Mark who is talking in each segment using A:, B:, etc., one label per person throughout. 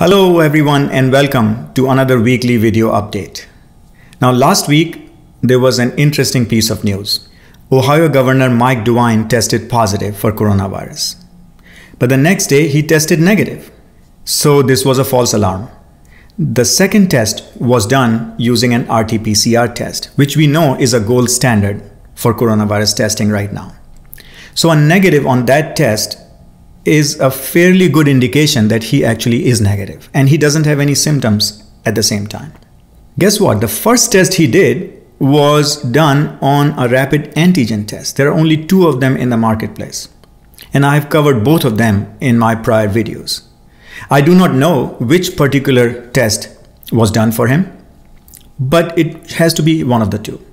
A: Hello everyone and welcome to another weekly video update. Now last week there was an interesting piece of news. Ohio Governor Mike DeWine tested positive for coronavirus. But the next day he tested negative. So this was a false alarm. The second test was done using an RT-PCR test, which we know is a gold standard for coronavirus testing right now. So a negative on that test is a fairly good indication that he actually is negative and he doesn't have any symptoms at the same time. Guess what? The first test he did was done on a rapid antigen test. There are only two of them in the marketplace. And I've covered both of them in my prior videos. I do not know which particular test was done for him, but it has to be one of the two.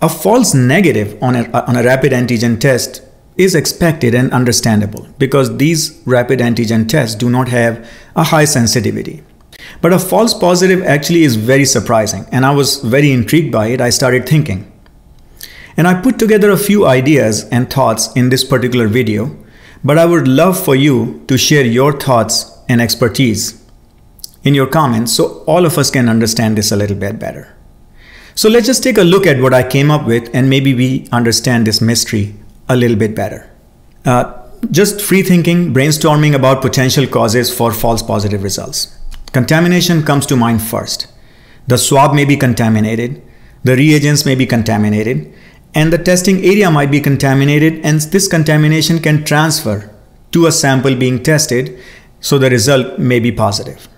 A: A false negative on a, on a rapid antigen test is expected and understandable because these rapid antigen tests do not have a high sensitivity. But a false positive actually is very surprising and I was very intrigued by it. I started thinking. And I put together a few ideas and thoughts in this particular video, but I would love for you to share your thoughts and expertise in your comments so all of us can understand this a little bit better. So let's just take a look at what I came up with and maybe we understand this mystery a little bit better. Uh, just free thinking, brainstorming about potential causes for false positive results. Contamination comes to mind first. The swab may be contaminated, the reagents may be contaminated, and the testing area might be contaminated, and this contamination can transfer to a sample being tested, so the result may be positive.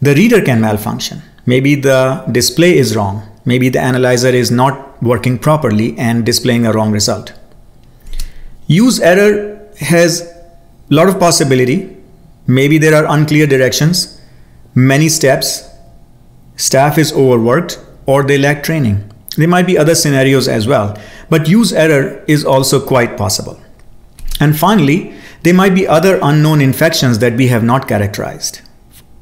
A: The reader can malfunction. Maybe the display is wrong. Maybe the analyzer is not working properly and displaying a wrong result. Use error has a lot of possibility. Maybe there are unclear directions, many steps, staff is overworked, or they lack training. There might be other scenarios as well, but use error is also quite possible. And finally, there might be other unknown infections that we have not characterized.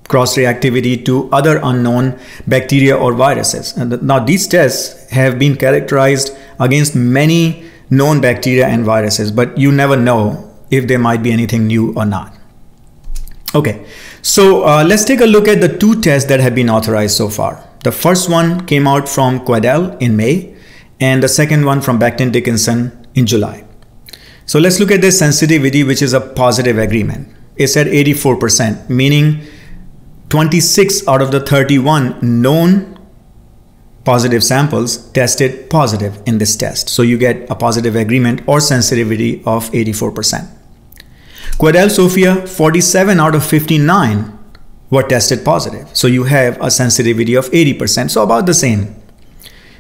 A: Cross reactivity to other unknown bacteria or viruses. And now, these tests have been characterized against many known bacteria and viruses, but you never know if there might be anything new or not. Okay, so uh, let's take a look at the two tests that have been authorized so far. The first one came out from Quidel in May, and the second one from Becton Dickinson in July. So let's look at the sensitivity, which is a positive agreement. It's at 84%, meaning 26 out of the 31 known positive samples tested positive in this test. So you get a positive agreement or sensitivity of 84%. Quidel Sofia, 47 out of 59 were tested positive. So you have a sensitivity of 80%, so about the same.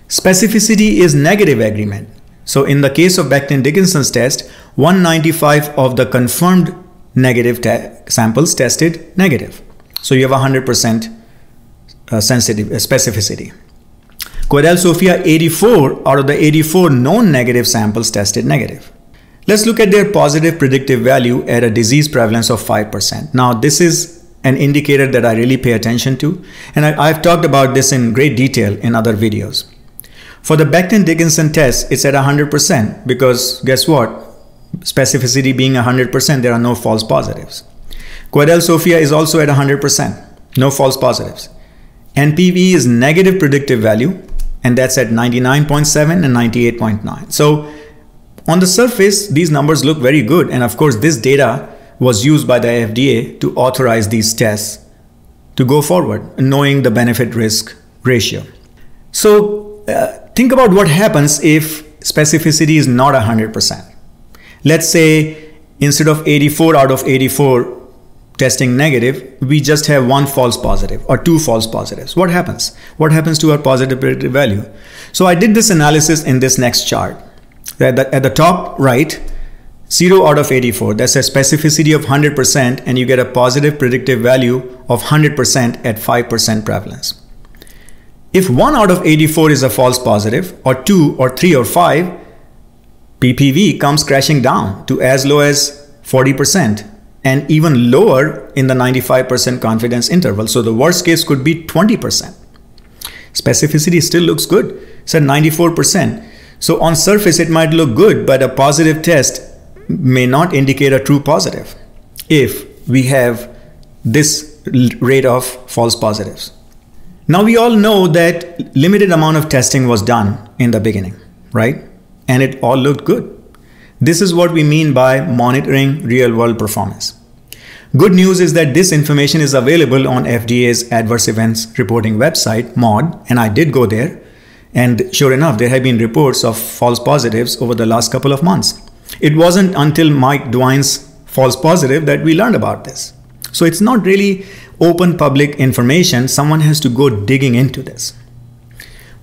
A: Specificity is negative agreement. So in the case of Becton Dickinson's test, 195 of the confirmed negative te samples tested negative. So you have 100% uh, sensitive uh, specificity. Quidel Sofia 84 out of the 84 known negative samples tested negative. Let's look at their positive predictive value at a disease prevalence of 5%. Now this is an indicator that I really pay attention to and I, have talked about this in great detail in other videos. For the Becton Dickinson test, it's at 100% because guess what? Specificity being 100%, there are no false positives. Quidel Sofia is also at 100%, no false positives. NPV is negative predictive value and that's at 99.7 and 98.9. So on the surface, these numbers look very good. And of course, this data was used by the FDA to authorize these tests to go forward, knowing the benefit risk ratio. So uh, think about what happens if specificity is not 100%. Let's say instead of 84 out of 84 testing negative, we just have one false positive or two false positives. What happens? What happens to our positive predictive value? So I did this analysis in this next chart. At the, at the top right, 0 out of 84, that's a specificity of 100% and you get a positive predictive value of 100% at 5% prevalence. If 1 out of 84 is a false positive, or 2 or 3 or 5, PPV comes crashing down to as low as 40% and even lower in the 95% confidence interval. So the worst case could be 20%. Specificity still looks good. It's at 94%. So on surface, it might look good, but a positive test may not indicate a true positive if we have this rate of false positives. Now we all know that limited amount of testing was done in the beginning, right? And it all looked good. This is what we mean by monitoring real world performance. Good news is that this information is available on FDA's Adverse Events Reporting website, MAUDE, and I did go there. And sure enough, there have been reports of false positives over the last couple of months. It wasn't until Mike DeWine's false positive that we learned about this. So it's not really open public information. Someone has to go digging into this.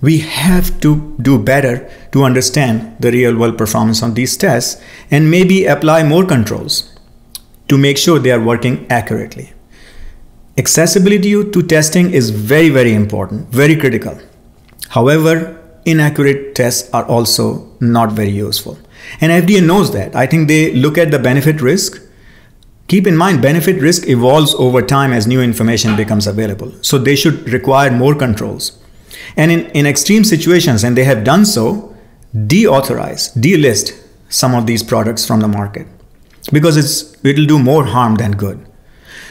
A: We have to do better to understand the real world performance on these tests and maybe apply more controls to make sure they are working accurately. Accessibility to testing is very, very important, very critical. However, inaccurate tests are also not very useful. And FDA knows that. I think they look at the benefit risk. Keep in mind, benefit risk evolves over time as new information becomes available. So they should require more controls. And in, in extreme situations, and they have done so, deauthorize, delist some of these products from the market because it's it'll do more harm than good.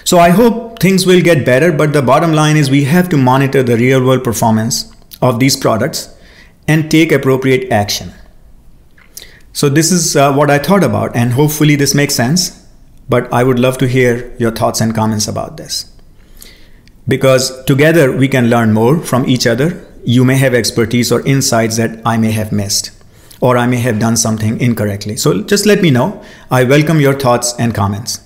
A: So I hope things will get better, but the bottom line is we have to monitor the real world performance of these products and take appropriate action. So this is uh, what I thought about and hopefully this makes sense, but I would love to hear your thoughts and comments about this. Because together we can learn more from each other. You may have expertise or insights that I may have missed or I may have done something incorrectly. So just let me know. I welcome your thoughts and comments.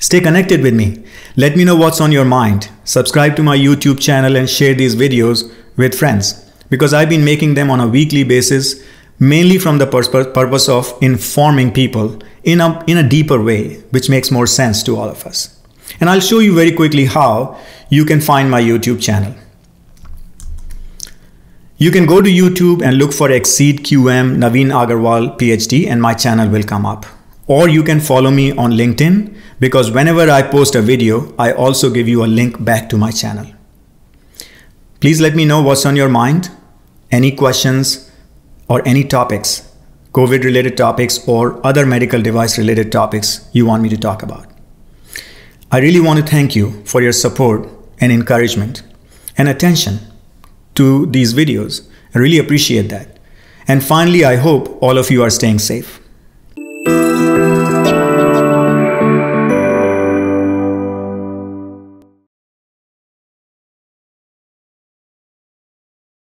A: Stay connected with me. Let me know what's on your mind. Subscribe to my YouTube channel and share these videos with friends because I've been making them on a weekly basis mainly from the purpose of informing people in a, in a deeper way, which makes more sense to all of us. And I'll show you very quickly how you can find my YouTube channel. You can go to YouTube and look for Exceed QM Naveen Agarwal PhD and my channel will come up. Or you can follow me on LinkedIn because whenever I post a video, I also give you a link back to my channel. Please let me know what's on your mind, any questions or any topics, COVID related topics or other medical device related topics you want me to talk about. I really want to thank you for your support and encouragement and attention to these videos. I really appreciate that. And finally, I hope all of you are staying safe.